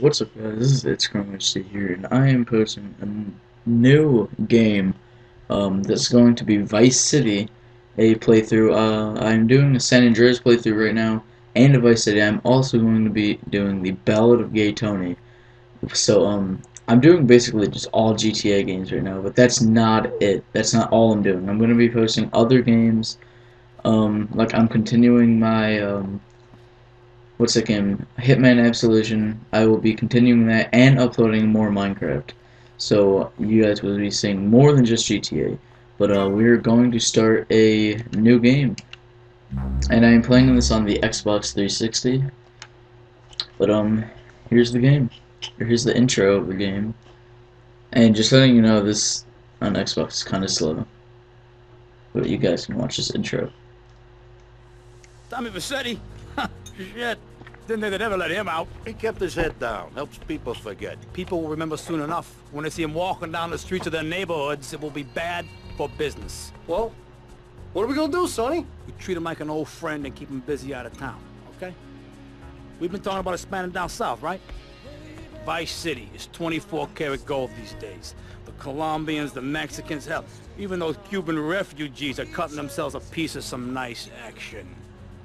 What's up guys, this is It's Chromage here, and I am posting a new game um, that's going to be Vice City, a playthrough. Uh, I'm doing a San Andreas playthrough right now, and a Vice City. I'm also going to be doing the Ballad of Gay Tony. So, um, I'm doing basically just all GTA games right now, but that's not it. That's not all I'm doing. I'm going to be posting other games, um, like I'm continuing my, um, what's the game? Hitman Absolution. I will be continuing that and uploading more Minecraft. So you guys will be seeing more than just GTA. But uh, we're going to start a new game. And I am playing this on the Xbox 360. But um, here's the game. Here's the intro of the game. And just letting you know, this on Xbox is kind of slow. But you guys can watch this intro. Tommy Vercetti? Shit. Didn't they never let him out. He kept his head down. Helps people forget. People will remember soon enough. When they see him walking down the streets of their neighborhoods, it will be bad for business. Well, what are we gonna do, Sonny? We treat him like an old friend and keep him busy out of town, okay? We've been talking about expanding down south, right? Vice City is 24 karat gold these days. The Colombians, the Mexicans, hell, even those Cuban refugees are cutting themselves a piece of some nice action.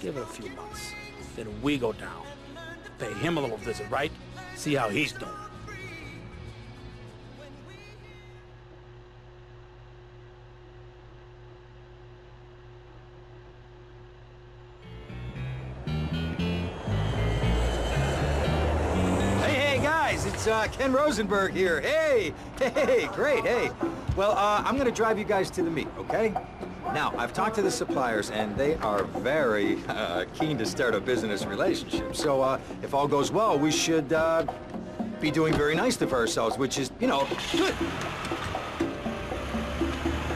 Give it a few months. Then we go down. Pay him a little visit, right? See how he's doing. Hey, hey, guys, it's uh, Ken Rosenberg here. Hey, hey, hey, great, hey. Well, uh, I'm gonna drive you guys to the meet, okay? Now, I've talked to the suppliers, and they are very uh, keen to start a business relationship. So, uh, if all goes well, we should uh, be doing very nicely for ourselves, which is, you know, good.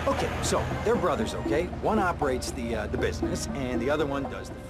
Okay, so they're brothers, okay? One operates the uh, the business, and the other one does the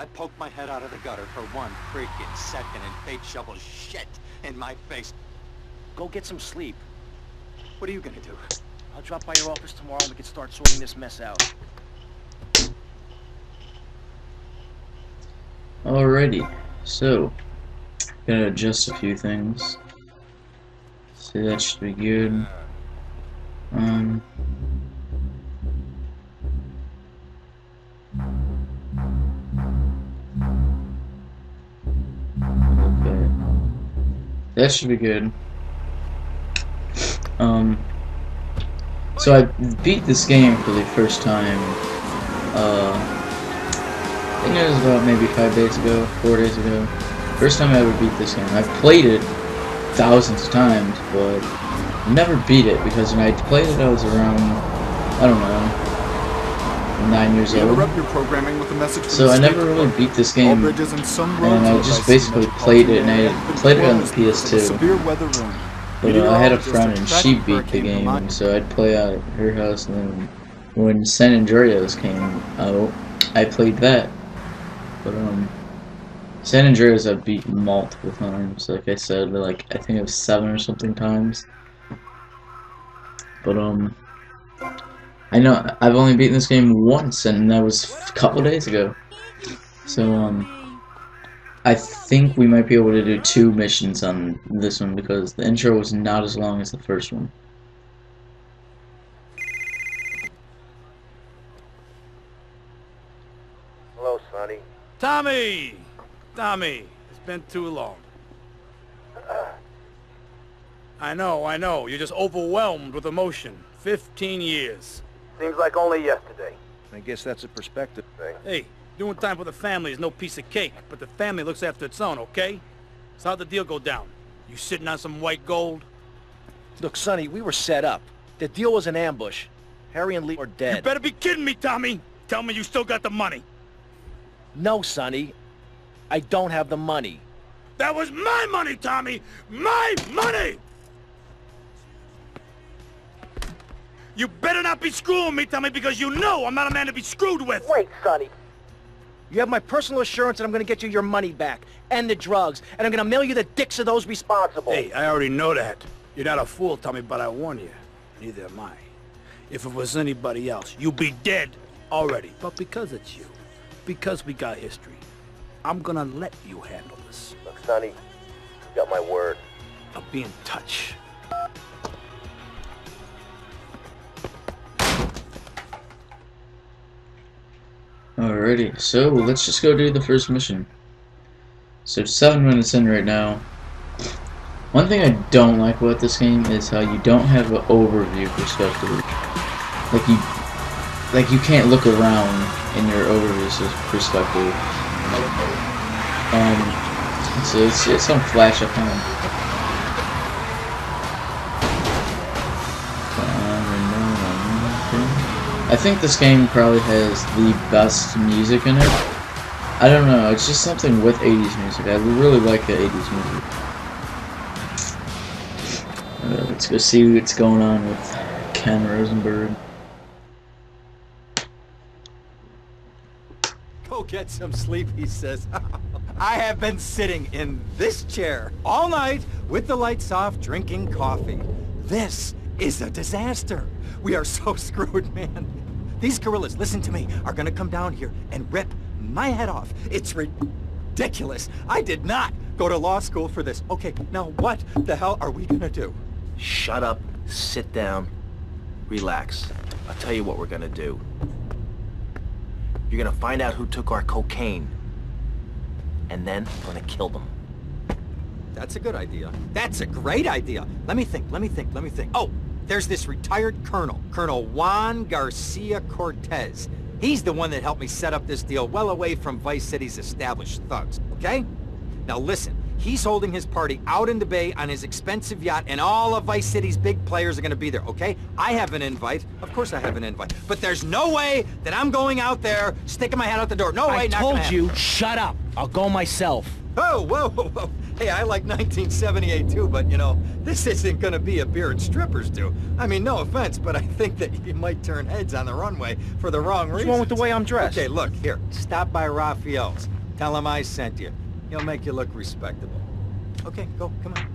I poked my head out of the gutter for one freaking second and fate shovels shit in my face. Go get some sleep. What are you gonna do? I'll drop by your office tomorrow and we can start sorting this mess out. Alrighty, so gonna adjust a few things. See that should be good. That should be good. Um so I beat this game for the first time uh I think it was about maybe five days ago, four days ago. First time I ever beat this game. I've played it thousands of times, but never beat it because when I played it I was around, I don't know, nine years old. interrupt your programming with a message from So I never really beat this game, and some and I just basically played it, and I played it on the closed because of a PS2. Severe weather warning. But uh, I had a friend, and she beat the game, so I'd play out at her house, and then when San Andreas came out, I played that. But um, San Andreas I've beat multiple times, like I said, like I think it was seven or something times. But um, I know I've only beaten this game once, and that was a couple days ago. So um, I think we might be able to do two missions on this one because the intro was not as long as the first one. Hello, Sonny. Tommy! Tommy, it's been too long. I know, I know. You're just overwhelmed with emotion. 15 years. Seems like only yesterday. I guess that's a perspective thing. Hey, doing time for the family is no piece of cake, but the family looks after its own, okay? So how'd the deal go down? You sitting on some white gold? Look, Sonny, we were set up. The deal was an ambush. Harry and Lee are dead. You dead. better be kidding me, Tommy! Tell me you still got the money. No, Sonny. I don't have the money. That was my money, Tommy! My money! You better not be screwing me, Tommy, because you know I'm not a man to be screwed with! Wait, Sonny. You have my personal assurance that I'm going to get you your money back, and the drugs, and I'm going to mail you the dicks of those responsible. Hey, I already know that. You're not a fool, Tommy, but I warn you. Neither am I. If it was anybody else, you'd be dead already. But because it's you, because we got history, I'm gonna let you handle this. Look, Sonny, you got my word. I'll be in touch. Alrighty, so let's just go do the first mission. So seven minutes in right now. One thing I don't like about this game is how you don't have an overview perspective. Like you, like you can't look around in your overview perspective. Um, so it's it's on flash up on. I think this game probably has the best music in it. I don't know, it's just something with 80s music. I really like the 80s music. Uh, let's go see what's going on with Ken Rosenberg. Go get some sleep, he says. I have been sitting in this chair all night with the lights off, drinking coffee. This is a disaster. We are so screwed, man. These gorillas, listen to me, are gonna come down here and rip my head off. It's ridiculous. I did not go to law school for this. Okay, now what the hell are we gonna do? Shut up, sit down, relax. I'll tell you what we're gonna do. You're gonna find out who took our cocaine. And then we're gonna kill them. That's a good idea. That's a great idea. Let me think, let me think, let me think. Oh, there's this retired colonel, Colonel Juan Garcia Cortez. He's the one that helped me set up this deal well away from Vice City's established thugs, okay? Now listen, he's holding his party out in the bay on his expensive yacht and all of Vice City's big players are gonna be there, okay? I have an invite. Of course I have an invite. But there's no way that I'm going out there sticking my head out the door. No way, I told you, shut up. I'll go myself. Oh, whoa, whoa, whoa. Hey, I like 1978 too, but you know, this isn't gonna be a beer and strippers do. I mean, no offense, but I think that you might turn heads on the runway for the wrong reason. What's wrong with the way I'm dressed? Okay, look, here, stop by Raphael's. Tell him I sent you. He'll make you look respectable. Okay, go, come on.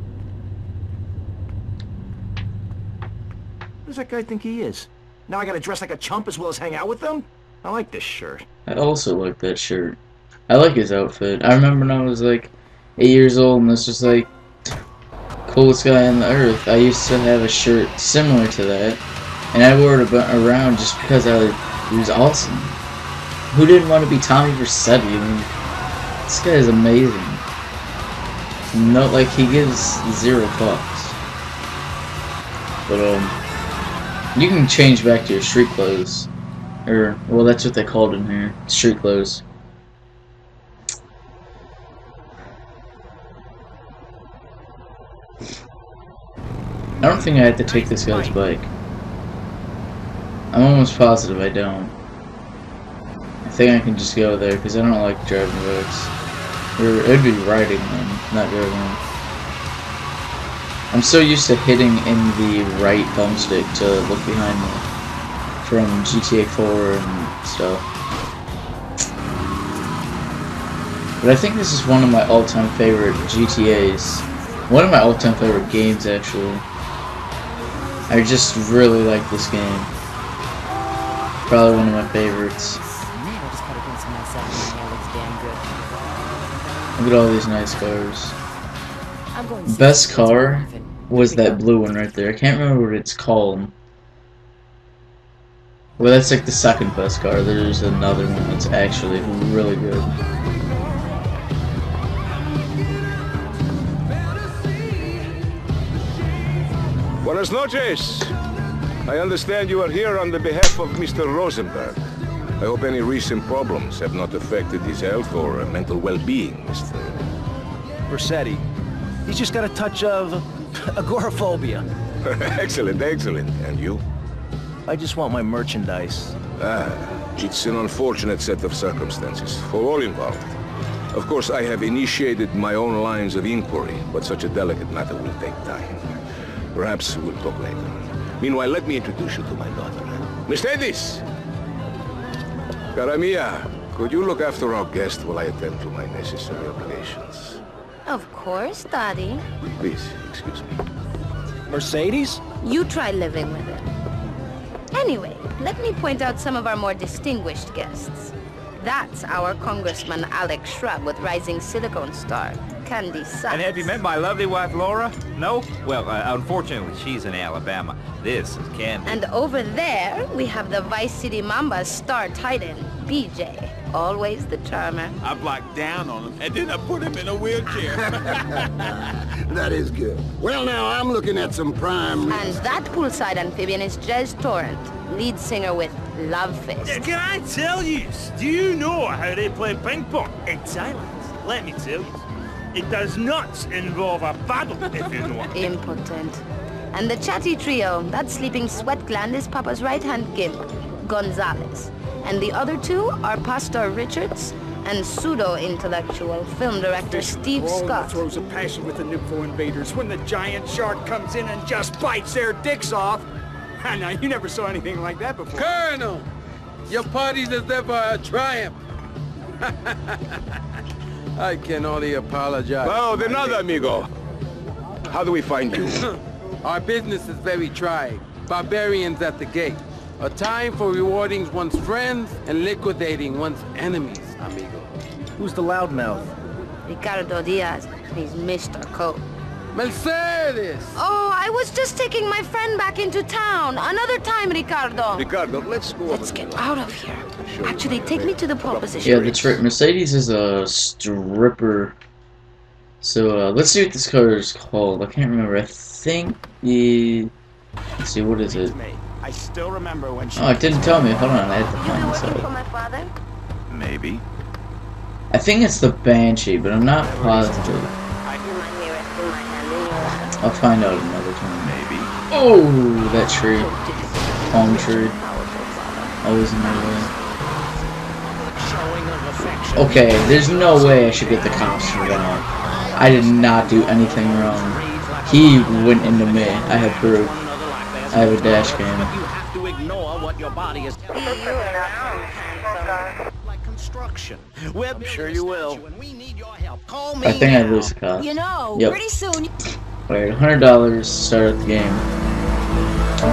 Who does that guy think he is? Now I gotta dress like a chump as well as hang out with them? I like this shirt. I also like that shirt. I like his outfit. I remember when I was like eight years old and this was like coolest guy on the earth. I used to have a shirt similar to that, and I wore it around just because I was awesome. Who didn't want to be Tommy Vercetti? I mean, this guy is amazing. Not like he gives zero fucks. But um, you can change back to your street clothes, or well, that's what they called in here, street clothes. Don't think I had to take this guy's bike. I'm almost positive I don't. I think I can just go there because I don't like driving bikes. Or it'd be riding them, not driving them. I'm so used to hitting in the right thumbstick to look behind me from GTA 4 and stuff. But I think this is one of my all-time favorite GTAs. One of my all-time favorite games, actually. I just really like this game. Probably one of my favorites. Look at all these nice cars. Best car was that blue one right there. I can't remember what it's called. Well, that's like the second best car. There's another one that's actually really good. Buenas noches. I understand you are here on the behalf of Mr. Rosenberg. I hope any recent problems have not affected his health or uh, mental well-being, Mr. Vercetti. He's just got a touch of agoraphobia. excellent, excellent. And you? I just want my merchandise. Ah, it's an unfortunate set of circumstances for all involved. Of course, I have initiated my own lines of inquiry, but such a delicate matter will take time. Perhaps we'll talk later. Meanwhile, let me introduce you to my daughter. Mercedes! Cara mia, could you look after our guest while I attend to my necessary obligations? Of course, Daddy. Please, excuse me. Mercedes? You try living with it. Anyway, let me point out some of our more distinguished guests. That's our Congressman Alex Shrub with Rising Silicon Star, Candy Suxxx. And have you met my lovely wife, Laura? No? Well, uh, unfortunately, she's in Alabama. This is Candy. And over there, we have the Vice City Mamba's star tight end, BJ. Always the charmer. I blocked down on him, and then I put him in a wheelchair. That is good. Well, now, I'm looking at some prime... And that poolside amphibian is Jezz Torrent, lead singer with Love Fist. Can I tell you? Do you know how they play ping pong in silence? Let me tell you. It does not involve a battle, if you know. Impotent. And the chatty trio, that sleeping sweat gland is Papa's right-hand gimp, Gonzalez. And the other two are Pastor Richards and pseudo-intellectual film director Steve Scott. throws a passion with the Nympho invaders when the giant shark comes in and just bites their dicks off. now, you never saw anything like that before. Colonel, your party's as ever a triumph. I can only apologize. Well, de nada, amigo. How do we find you? Our business is very trying. Barbarians at the gate. A time for rewarding one's friends and liquidating one's enemies, amigo. Who's the loudmouth? Ricardo Diaz. He's Mr. Coke. Mercedes! Oh, I was just taking my friend back into town. Another time, Ricardo. Ricardo, let's go Let's get out of here. Actually, take me to the pole position. Yeah, that's right. Mercedes is a stripper. So uh, let's see what this car is called. I can't remember. I think the. Let's see, what is it? I still remember when she... Oh, it didn't tell me. Hold on, I had to find this working for out. my father? Maybe. I think it's the Banshee, but I'm not positive. My mirror, in my hand, in your hand. I'll find out another time. Maybe. Oh, that tree. Palm tree. Always in my way. Okay, there's no way I should get the cops for that. I did not do anything wrong. He went into me. I have proof. I have a dash cam. You have to ignore what your body is like construction. We're sure you will. When we need your help, call me I think I now. lose the cop. You know, Yep. pretty soon... Alright, hundred dollars to start the game.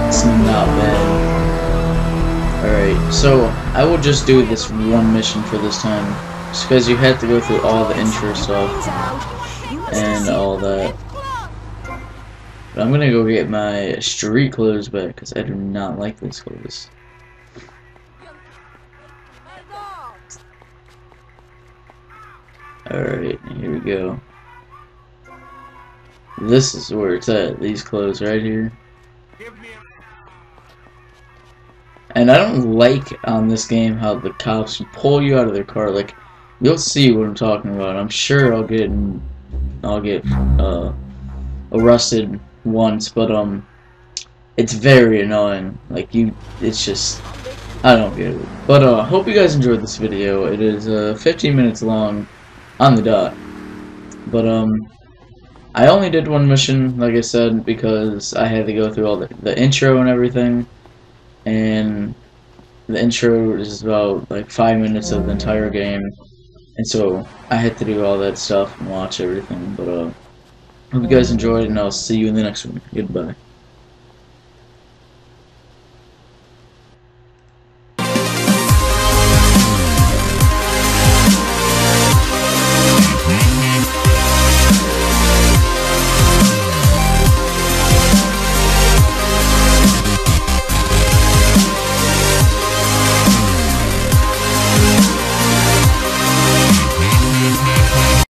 It's not bad. Alright, so I will just do this one mission for this time. Just because you have to go through all the intro stuff and all that. But I'm gonna go get my street clothes back because I do not like these clothes. Alright, here we go. This is where it's at, these clothes right here. And I don't like on this game how the cops pull you out of their car. Like, you'll see what I'm talking about. I'm sure I'll get, I'll get uh, arrested once, but um, it's very annoying. Like you, it's just I don't get it. But uh, hope you guys enjoyed this video. It is uh, 15 minutes long on the dot. But um, I only did one mission, like I said, because I had to go through all the, the intro and everything. And the intro is about like five minutes of the entire game. And so I had to do all that stuff and watch everything. But uh, hope you guys enjoyed, and I'll see you in the next one. Goodbye.